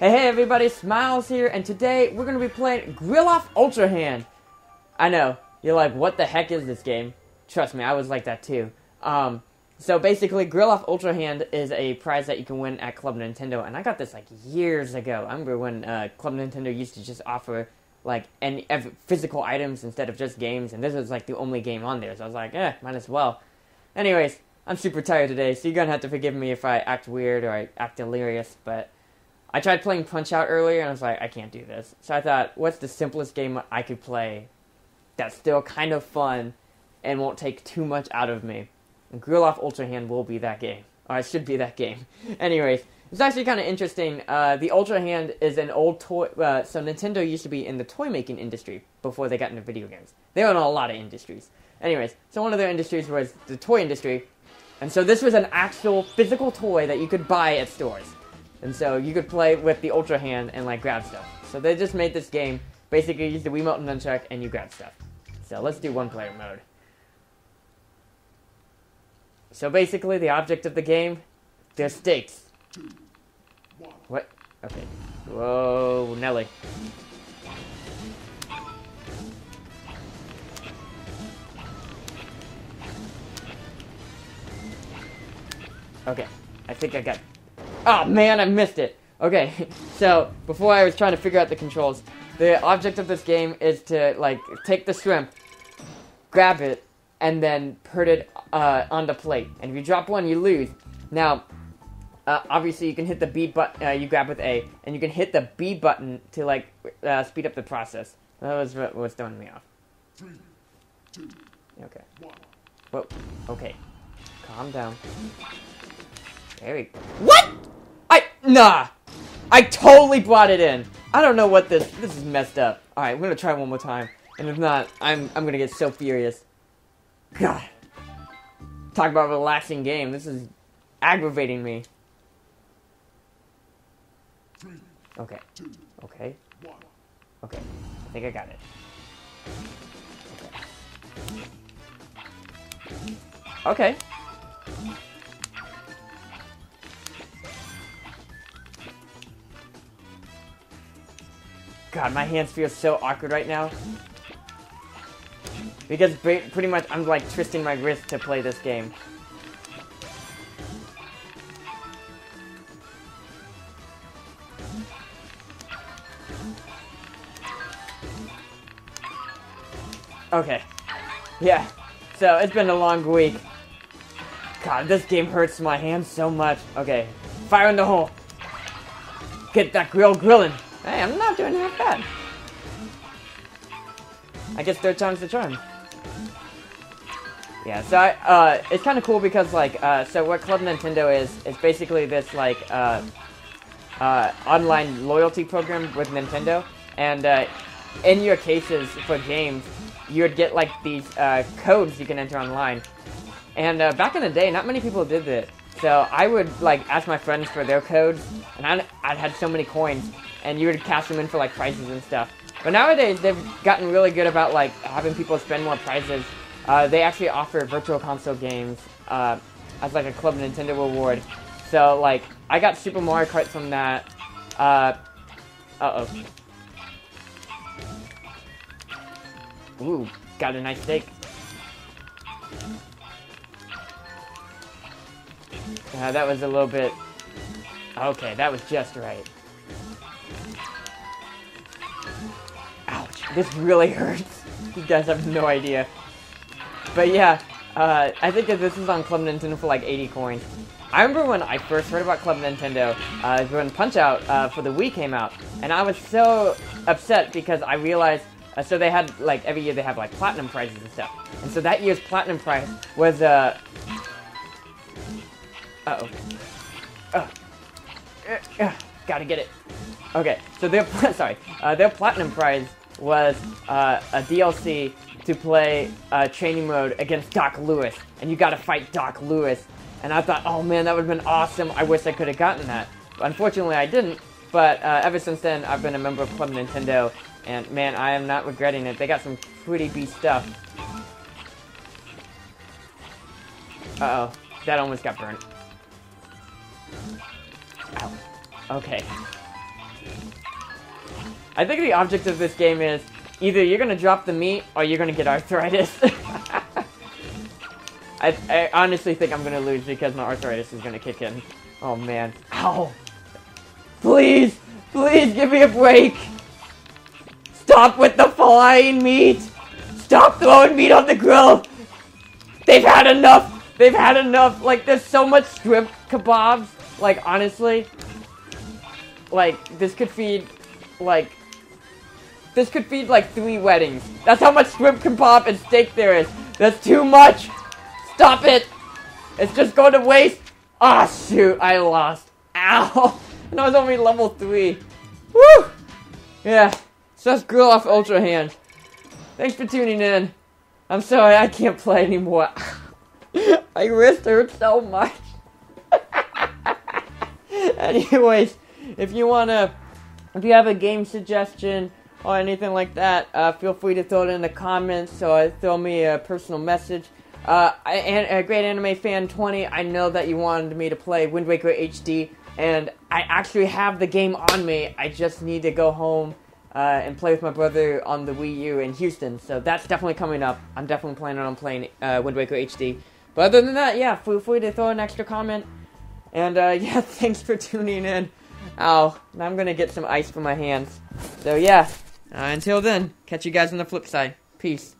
Hey, hey, everybody, Smiles here, and today we're gonna be playing Grill Off Ultra Hand. I know, you're like, what the heck is this game? Trust me, I was like that too. Um, so basically, Grill Off Ultra Hand is a prize that you can win at Club Nintendo, and I got this like years ago. I remember when uh, Club Nintendo used to just offer like any physical items instead of just games, and this was like the only game on there, so I was like, eh, might as well. Anyways, I'm super tired today, so you're gonna have to forgive me if I act weird or I act delirious, but I tried playing Punch Out earlier and I was like, I can't do this. So I thought, what's the simplest game I could play that's still kind of fun and won't take too much out of me? And Grill Off Ultra Hand will be that game. Or it should be that game. Anyways, it's actually kind of interesting. Uh, the Ultra Hand is an old toy. Uh, so Nintendo used to be in the toy making industry before they got into video games. They were in a lot of industries. Anyways, so one of their industries was the toy industry. And so this was an actual physical toy that you could buy at stores. And so you could play with the Ultra Hand and like grab stuff. So they just made this game. Basically, use the Wiimote and Nunchuck and you grab stuff. So let's do one player mode. So basically, the object of the game, there's stakes. What? Okay. Whoa, Nelly. Okay, I think I got. Oh man, I missed it. Okay, so before I was trying to figure out the controls, the object of this game is to like take the shrimp, grab it, and then put it uh, on the plate. And if you drop one, you lose. Now, uh, obviously, you can hit the B button. Uh, you grab with A, and you can hit the B button to like uh, speed up the process. That was what was throwing me off. Okay. Whoa. Okay. Calm down. There we go. What? Nah. I totally brought it in. I don't know what this. This is messed up. All right, I'm gonna try one more time, and if not, I'm I'm gonna get so furious. God. Talk about a relaxing game. This is aggravating me. Okay. Okay. Okay. I think I got it. Okay. Okay. God, my hands feel so awkward right now. Because pretty much I'm like twisting my wrist to play this game. Okay. Yeah. So, it's been a long week. God, this game hurts my hands so much. Okay. Fire in the hole. Get that grill grilling. Hey, I'm not doing half bad. I guess third time's the charm. Yeah, so I, uh, it's kind of cool because like, uh, so what Club Nintendo is, is basically this like, uh, uh, online loyalty program with Nintendo, and uh, in your cases for games, you would get like these uh, codes you can enter online. And back in the day, not many people did that. So I would like ask my friends for their codes, and I'd, I'd had so many coins, and you would cash them in for like prizes and stuff. But nowadays, they've gotten really good about like having people spend more prizes. Uh, they actually offer virtual console games uh, as like a Club Nintendo reward. So like, I got Super Mario Kart from that. Uh, uh oh. Ooh, got a nice steak. Uh, that was a little bit... Okay, that was just right. This really hurts. You guys have no idea. But yeah, uh, I think that this is on Club Nintendo for like 80 coins. I remember when I first heard about Club Nintendo, uh, when Punch-Out uh, for the Wii came out, and I was so upset because I realized, uh, so they had, like, every year they have, like, Platinum prizes and stuff. And so that year's Platinum prize was, uh... Uh-oh. Uh, uh, uh, gotta get it. Okay, so their, sorry, uh, their Platinum prize was uh, a DLC to play uh, training mode against Doc Louis, and you gotta fight Doc Louis. And I thought, oh man, that would have been awesome. I wish I could have gotten that. But unfortunately, I didn't. But uh, ever since then, I've been a member of Club Nintendo, and man, I am not regretting it. They got some pretty beast stuff. Uh oh, that almost got burnt. Ow. Okay. I think the object of this game is either you're gonna drop the meat or you're gonna get arthritis. I, I honestly think I'm gonna lose because my arthritis is gonna kick in. Oh man. Ow! Please! Please give me a break! Stop with the flying meat! Stop throwing meat on the grill! They've had enough! They've had enough! Like, there's so much shrimp kebabs. Like, honestly. Like, this could feed, like... This could feed, like, three weddings. That's how much shrimp kebab and steak there is. That's too much! Stop it! It's just going to waste! Ah, oh, shoot, I lost. Ow! And I was only level 3. Woo! Yeah, that's Grill Off Ultra Hand. Thanks for tuning in. I'm sorry, I can't play anymore. My wrist hurts so much. Anyways, if you wanna, if you have a game suggestion or anything like that, uh, feel free to throw it in the comments or throw me a personal message. Uh, and a great anime fan 20. I know that you wanted me to play Wind Waker HD, and I actually have the game on me. I just need to go home uh, and play with my brother on the Wii U in Houston. So that's definitely coming up. I'm definitely planning on playing uh, Wind Waker HD. But other than that, yeah, feel free to throw an extra comment. And uh, yeah, thanks for tuning in. Ow, I'm gonna get some ice for my hands. So yeah, uh, until then, catch you guys on the flip side. Peace.